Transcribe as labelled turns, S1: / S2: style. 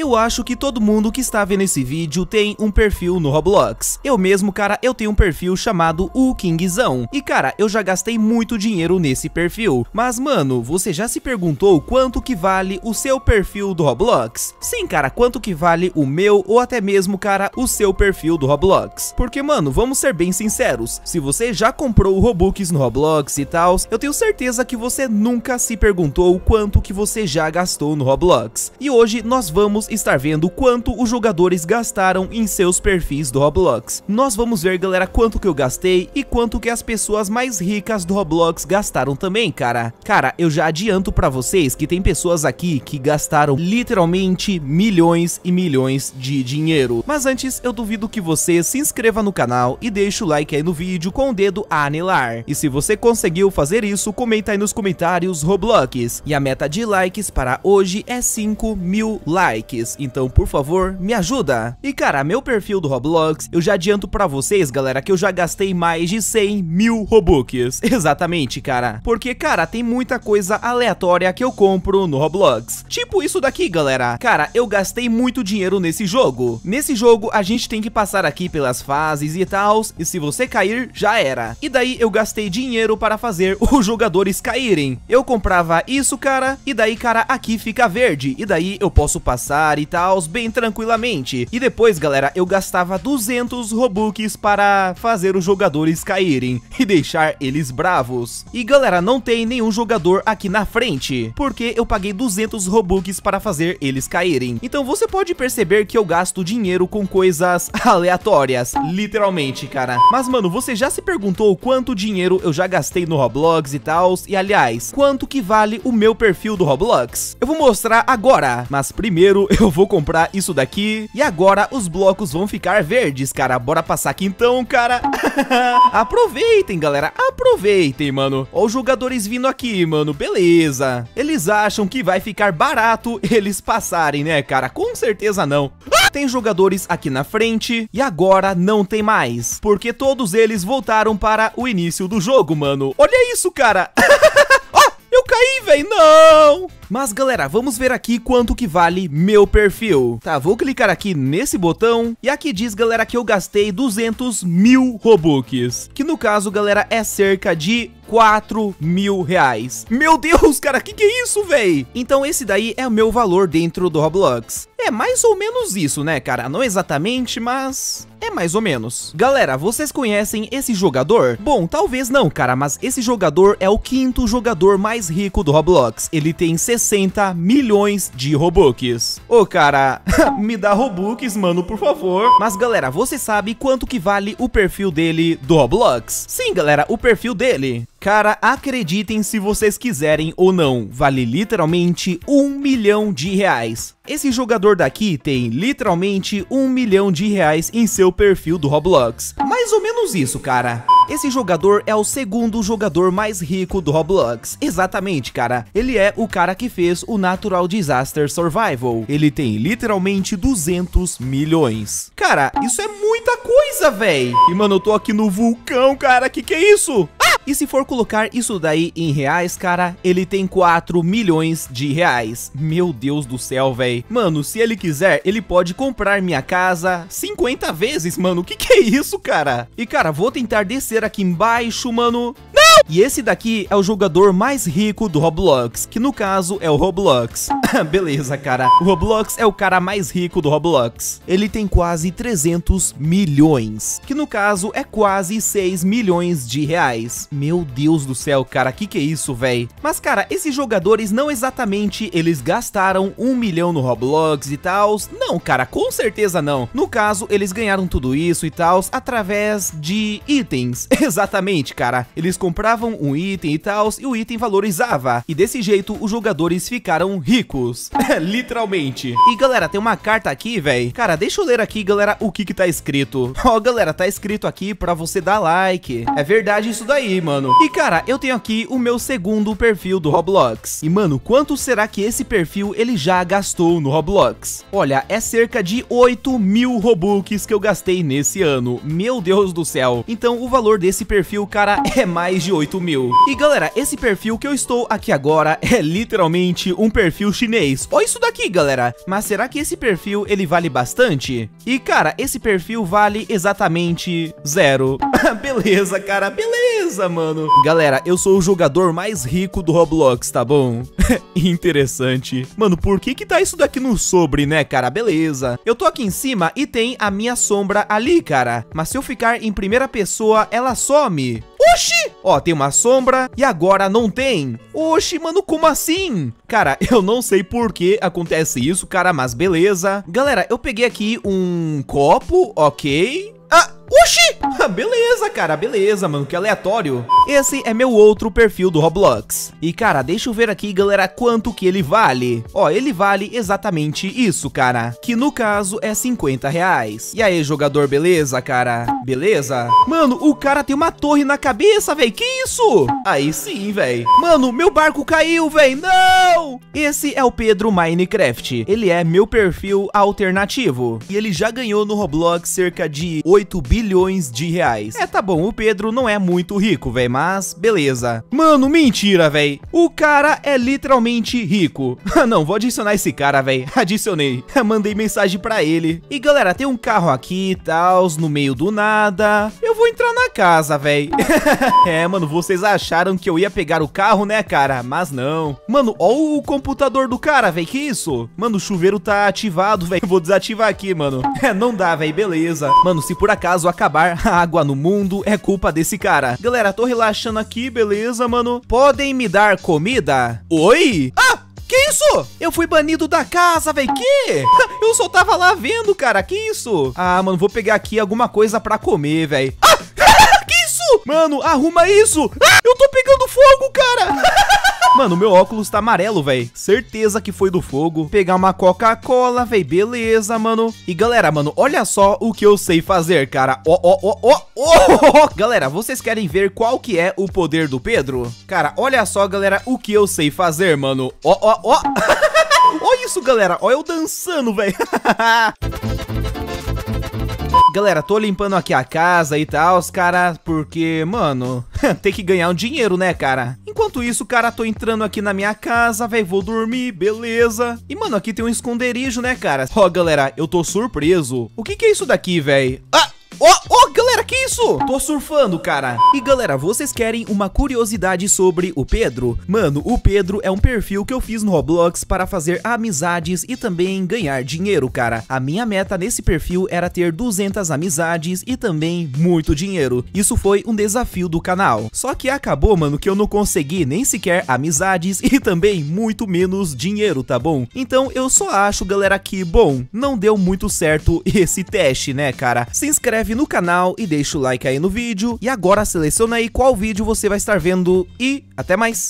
S1: Eu acho que todo mundo que está vendo esse vídeo tem um perfil no Roblox. Eu mesmo, cara, eu tenho um perfil chamado o Kingzão. E, cara, eu já gastei muito dinheiro nesse perfil. Mas, mano, você já se perguntou quanto que vale o seu perfil do Roblox? Sim, cara, quanto que vale o meu ou até mesmo, cara, o seu perfil do Roblox? Porque, mano, vamos ser bem sinceros. Se você já comprou Robux no Roblox e tal, eu tenho certeza que você nunca se perguntou quanto que você já gastou no Roblox. E hoje nós vamos estar vendo quanto os jogadores gastaram em seus perfis do Roblox. Nós vamos ver, galera, quanto que eu gastei e quanto que as pessoas mais ricas do Roblox gastaram também, cara. Cara, eu já adianto pra vocês que tem pessoas aqui que gastaram literalmente milhões e milhões de dinheiro. Mas antes, eu duvido que você se inscreva no canal e deixe o like aí no vídeo com o dedo a anelar. E se você conseguiu fazer isso, comenta aí nos comentários Roblox. E a meta de likes para hoje é 5 mil likes likes, então por favor, me ajuda. E cara, meu perfil do Roblox, eu já adianto pra vocês, galera, que eu já gastei mais de 100 mil Robux. Exatamente, cara. Porque, cara, tem muita coisa aleatória que eu compro no Roblox. Tipo isso daqui, galera. Cara, eu gastei muito dinheiro nesse jogo. Nesse jogo, a gente tem que passar aqui pelas fases e tal, e se você cair, já era. E daí eu gastei dinheiro para fazer os jogadores caírem. Eu comprava isso, cara, e daí, cara, aqui fica verde. E daí eu posso passar e tal, bem tranquilamente. E depois, galera, eu gastava 200 Robux para fazer os jogadores caírem e deixar eles bravos. E galera, não tem nenhum jogador aqui na frente, porque eu paguei 200 Robux para fazer eles caírem. Então você pode perceber que eu gasto dinheiro com coisas aleatórias, literalmente, cara. Mas mano, você já se perguntou quanto dinheiro eu já gastei no Roblox e tal? E aliás, quanto que vale o meu perfil do Roblox? Eu vou mostrar agora, mas primeiro eu vou comprar isso daqui. E agora os blocos vão ficar verdes, cara. Bora passar aqui então, cara. aproveitem, galera. Aproveitem, mano. Ó os jogadores vindo aqui, mano. Beleza. Eles acham que vai ficar barato eles passarem, né, cara? Com certeza não. Tem jogadores aqui na frente e agora não tem mais. Porque todos eles voltaram para o início do jogo, mano. Olha isso, cara. Eu caí, velho, não! Mas galera, vamos ver aqui quanto que vale meu perfil. Tá, vou clicar aqui nesse botão e aqui diz, galera, que eu gastei 200 mil Robux. Que no caso, galera, é cerca de 4 mil reais. Meu Deus, cara, que que é isso, véi? Então esse daí é o meu valor dentro do Roblox. É mais ou menos isso, né, cara? Não exatamente, mas é mais ou menos. Galera, vocês conhecem esse jogador? Bom, talvez não, cara, mas esse jogador é o quinto jogador mais rico do Roblox. Ele tem 60 milhões de Robux. Ô, cara, me dá Robux, mano, por favor. Mas, galera, você sabe quanto que vale o perfil dele do Roblox? Sim, galera, o perfil dele Cara, acreditem se vocês quiserem ou não, vale literalmente um milhão de reais. Esse jogador daqui tem literalmente um milhão de reais em seu perfil do Roblox. Mais ou menos isso, cara. Esse jogador é o segundo jogador mais rico do Roblox. Exatamente, cara. Ele é o cara que fez o Natural Disaster Survival. Ele tem literalmente 200 milhões. Cara, isso é muita coisa, véi. E, mano, eu tô aqui no vulcão, cara. Que que é isso? E se for colocar isso daí em reais, cara, ele tem 4 milhões de reais. Meu Deus do céu, velho. Mano, se ele quiser, ele pode comprar minha casa 50 vezes, mano. O que que é isso, cara? E, cara, vou tentar descer aqui embaixo, mano. E esse daqui é o jogador mais rico do Roblox, que no caso é o Roblox. Beleza, cara. O Roblox é o cara mais rico do Roblox. Ele tem quase 300 milhões, que no caso é quase 6 milhões de reais. Meu Deus do céu, cara, que que é isso, véi? Mas, cara, esses jogadores não exatamente eles gastaram um milhão no Roblox e tal. Não, cara, com certeza não. No caso, eles ganharam tudo isso e tal através de itens. Exatamente, cara. Eles compravam um item e tal e o item valorizava. E desse jeito, os jogadores ficaram ricos. Literalmente. E, galera, tem uma carta aqui, véi. Cara, deixa eu ler aqui, galera, o que que tá escrito. Ó, oh, galera, tá escrito aqui pra você dar like. É verdade isso daí, mano. E cara, eu tenho aqui o meu segundo perfil do Roblox. E mano, quanto será que esse perfil ele já gastou no Roblox? Olha, é cerca de 8 mil Robux que eu gastei nesse ano. Meu Deus do céu. Então o valor desse perfil, cara, é mais de 8 8 mil. E galera, esse perfil que eu estou aqui agora é literalmente um perfil chinês. Olha isso daqui, galera. Mas será que esse perfil ele vale bastante? E cara, esse perfil vale exatamente zero. beleza, cara, beleza, mano. Galera, eu sou o jogador mais rico do Roblox, tá bom? Interessante. Mano, por que que tá isso daqui no sobre, né, cara? Beleza. Eu tô aqui em cima e tem a minha sombra ali, cara. Mas se eu ficar em primeira pessoa, ela some. Oxi! Ó, tem uma sombra e agora não tem. Oxi, mano, como assim? Cara, eu não sei por que acontece isso, cara, mas beleza. Galera, eu peguei aqui um copo, ok. Ah, Oxi! beleza, cara, beleza, mano, que aleatório. Esse é meu outro perfil do Roblox. E, cara, deixa eu ver aqui, galera, quanto que ele vale. Ó, ele vale exatamente isso, cara. Que no caso é 50 reais. E aí, jogador, beleza, cara? Beleza? Mano, o cara tem uma torre na cabeça, velho. Que isso? Aí sim, velho. Mano, meu barco caiu, velho. Não! Esse é o Pedro Minecraft. Ele é meu perfil alternativo. E ele já ganhou no Roblox cerca de 8 bilhões bilhões de reais. É, tá bom, o Pedro não é muito rico, velho, mas beleza. Mano, mentira, velho. O cara é literalmente rico. não, vou adicionar esse cara, velho. Adicionei. Mandei mensagem pra ele. E galera, tem um carro aqui e tal, no meio do nada. Vou entrar na casa, velho. é, mano, vocês acharam que eu ia pegar o carro, né, cara? Mas não. Mano, ó o computador do cara, velho. Que isso? Mano, o chuveiro tá ativado, velho. Vou desativar aqui, mano. É, não dá, velho. Beleza. Mano, se por acaso acabar a água no mundo, é culpa desse cara. Galera, tô relaxando aqui, beleza, mano? Podem me dar comida? Oi? Ah! Que isso? Eu fui banido da casa, velho. Que? Eu só tava lá vendo, cara. Que isso? Ah, mano, vou pegar aqui alguma coisa pra comer, velho. Ah! que isso? Mano, arruma isso. Ah! Eu tô pegando fogo, cara. Mano, meu óculos tá amarelo, velho. Certeza que foi do fogo. Pegar uma Coca-Cola, velho. Beleza, mano. E galera, mano, olha só o que eu sei fazer, cara. Ó, ó, ó, ó, ó. Galera, vocês querem ver qual que é o poder do Pedro? Cara, olha só, galera, o que eu sei fazer, mano. Ó, ó, ó. Olha isso, galera. Olha eu dançando, velho. Galera, tô limpando aqui a casa e tal, cara, porque, mano, tem que ganhar um dinheiro, né, cara? Enquanto isso, cara, tô entrando aqui na minha casa, velho, vou dormir, beleza. E, mano, aqui tem um esconderijo, né, cara? Ó, galera, eu tô surpreso. O que que é isso daqui, velho? Ah! Ó, oh, oh, que isso? Tô surfando, cara. E galera, vocês querem uma curiosidade sobre o Pedro? Mano, o Pedro é um perfil que eu fiz no Roblox para fazer amizades e também ganhar dinheiro, cara. A minha meta nesse perfil era ter 200 amizades e também muito dinheiro. Isso foi um desafio do canal. Só que acabou, mano, que eu não consegui nem sequer amizades e também muito menos dinheiro, tá bom? Então eu só acho, galera, que, bom, não deu muito certo esse teste, né, cara? Se inscreve no canal e deixa o like aí no vídeo. E agora seleciona aí qual vídeo você vai estar vendo e até mais!